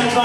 Thanks,